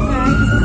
guys.